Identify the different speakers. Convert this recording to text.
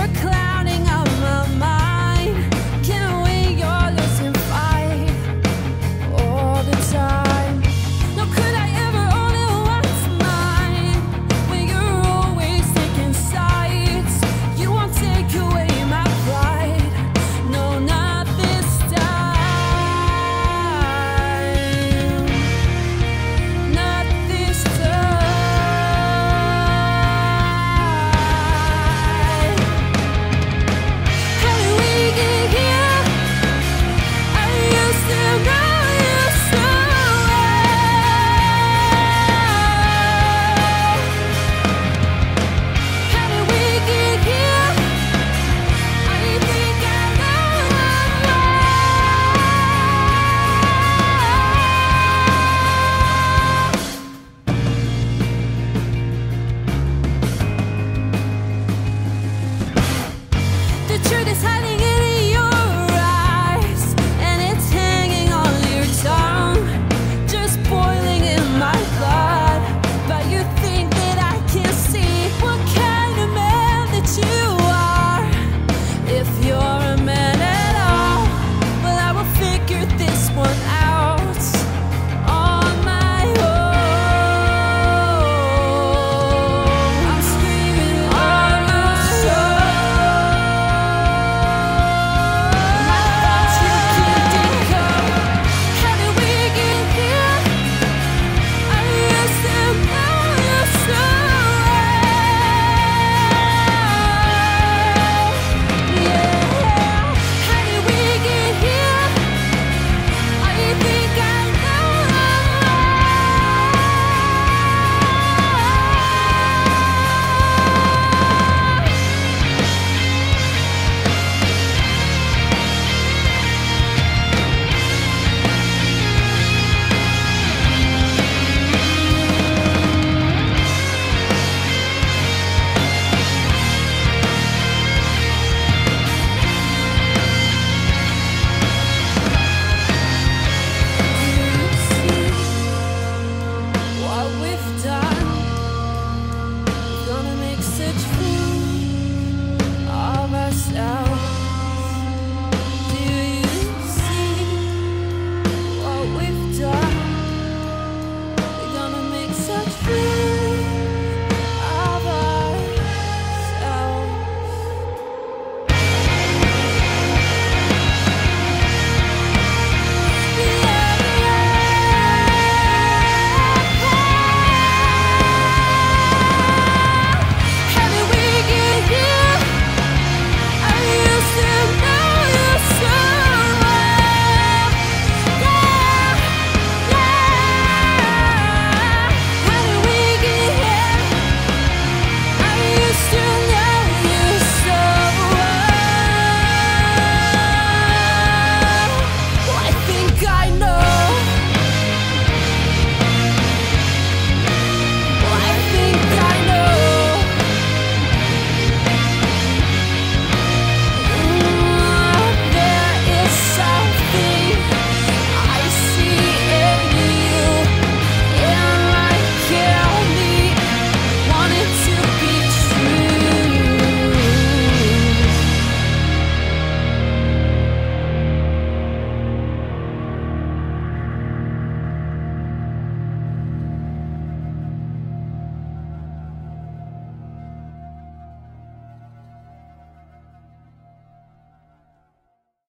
Speaker 1: your class.